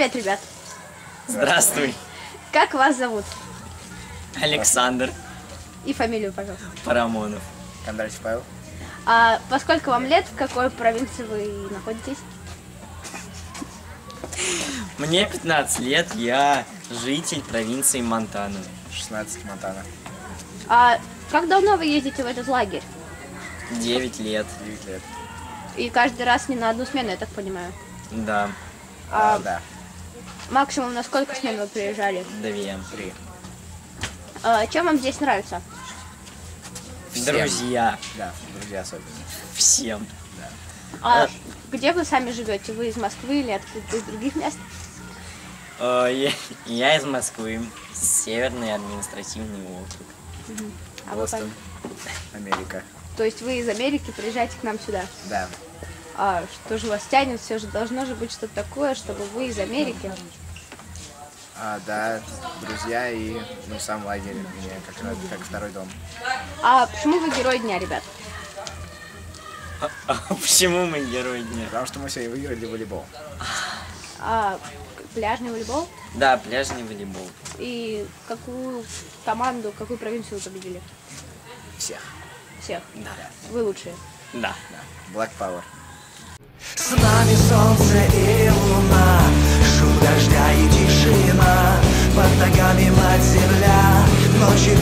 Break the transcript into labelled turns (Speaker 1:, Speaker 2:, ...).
Speaker 1: Привет, ребят.
Speaker 2: Здравствуй,
Speaker 1: Как вас зовут?
Speaker 2: Александр
Speaker 1: И фамилию, пожалуйста.
Speaker 2: Парамонов.
Speaker 3: Кондратьев Павел.
Speaker 1: А во сколько вам лет? В какой провинции вы находитесь?
Speaker 2: Мне 15 лет, я житель провинции Монтана.
Speaker 3: 16 Монтана.
Speaker 1: А как давно вы ездите в этот лагерь?
Speaker 2: 9 лет,
Speaker 3: 9 лет.
Speaker 1: И каждый раз не на одну смену, я так понимаю.
Speaker 2: да,
Speaker 1: А,
Speaker 3: А, да.
Speaker 1: Максимум на сколько смен вы приезжали?
Speaker 2: две.
Speaker 3: Три.
Speaker 1: А, чем вам здесь нравится?
Speaker 3: Всем.
Speaker 2: Друзья,
Speaker 3: Да, друзья особенно.
Speaker 2: всем.
Speaker 1: А где вы сами живете? Вы из Москвы или откуда из других мест?
Speaker 2: Э, Я, я из Москвы, Северный административный округ.
Speaker 1: А вы
Speaker 3: Бостон, Америка.
Speaker 1: То есть вы из Америки приезжаете к нам сюда?
Speaker 3: Да.
Speaker 1: А что же вас тянет? Все же должно же быть что-то такое, чтобы вы из Америки.
Speaker 3: А, да, друзья и ну, сам лагерь мне как, как второй дом.
Speaker 1: А почему вы герой дня, ребят?
Speaker 2: А почему мы герои дня?
Speaker 3: Потому что мы сегодня выиграли волейбол.
Speaker 1: А, пляжный волейбол?
Speaker 2: Да, пляжный волейбол.
Speaker 1: И какую команду, какую провинцию вы победили?
Speaker 3: Всех.
Speaker 1: Всех.
Speaker 2: Да,
Speaker 1: Вы лучшие.
Speaker 2: да.
Speaker 3: Да. Black Power.
Speaker 4: С нами солнце и луна, шум дождя и тишина, под ногами мать земля, ночи